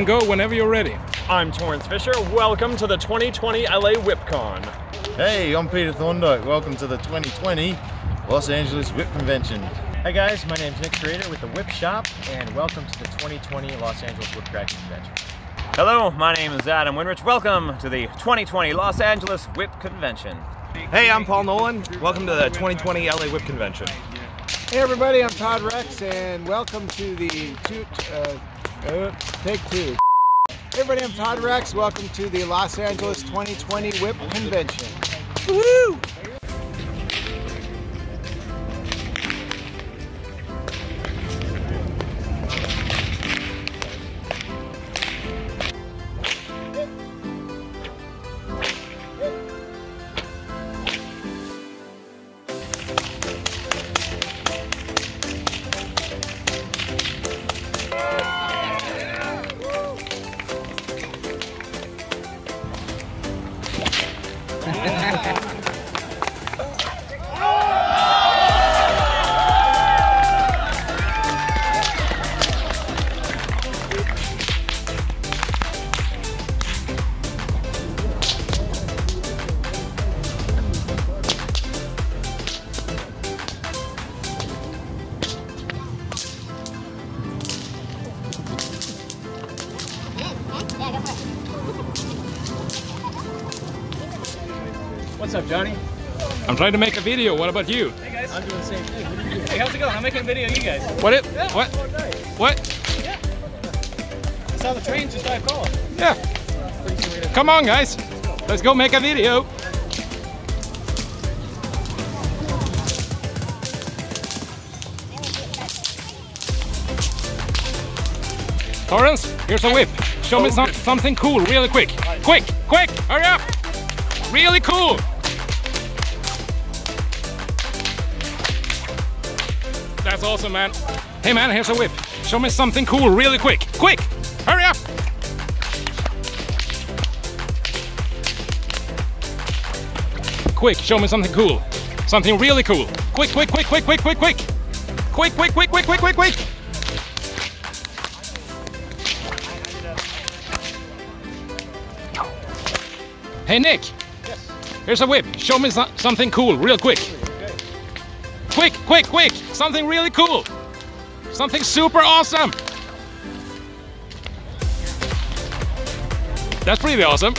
and go whenever you're ready. I'm Torrance Fisher. Welcome to the 2020 LA WhipCon. Hey, I'm Peter Thorndyke. Welcome to the 2020 Los Angeles Whip Convention. Hey guys, my name's Nick Schrader with the Whip Shop, and welcome to the 2020 Los Angeles Whip Cracking Convention. Hello, my name is Adam Winrich. Welcome to the 2020 Los Angeles Whip Convention. Hey, I'm Paul Nolan. Welcome to the 2020 LA Whip Convention. Hey everybody, I'm Todd Rex, and welcome to the two, uh, uh, take two. Hey everybody, I'm Todd Rex. Welcome to the Los Angeles 2020 Whip Convention. What's up, Johnny? I'm trying to make a video. What about you? Hey guys. I'm doing the same thing. What are you doing? Hey, how's it going? I'm making a video of you guys. What it? What? What? Yeah. I saw the train just drive calling. Yeah. Come on, guys. Let's go make a video. Torrance, here's a whip. Show me some, something cool, really quick. Quick, quick, hurry up. Really cool. That's awesome, man. Hey, man, here's a whip. Show me something cool, really quick. Quick, hurry up. Quick, show me something cool. Something really cool. Quick, quick, quick, quick, quick, quick, quick. Quick, quick, quick, quick, quick, quick, Hey, Nick. Yes. Here's a whip. Show me so- something cool, real quick. Okay. Quick, quick, quick. Something really cool. Something super awesome. That's pretty awesome.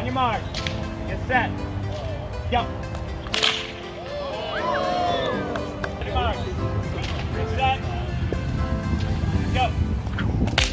On your mark. Get set. Go. Get set. Go.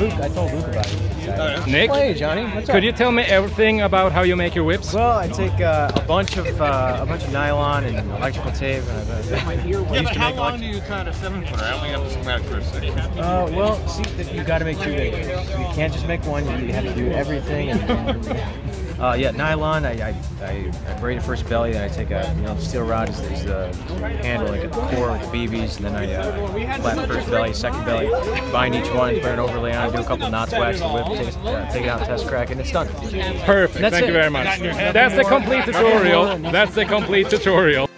Luke, I told Luke about it. Nick, Hey, Johnny. What's up? could you tell me everything about how you make your whips? Well, I take uh, a bunch of uh, a bunch of nylon and electrical tape, and I, I used to make elect- you cut a seven footer? I only have to smash for a six. Uh, well, see, that you got to make two videos. You can't just make one. You have to do everything. And, uh, yeah, nylon. I, I, I, I braid the first belly, then I take a you know steel rod is, is the handle like a core with the BBs, and then I uh, flatten first belly, second belly, bind each one, put an overlay on, do a couple knots, wax the whip, take, uh, take it out, test crack, and it's done. Perfect. That's Thank you very much. That's the complete tutorial. That's the complete tutorial.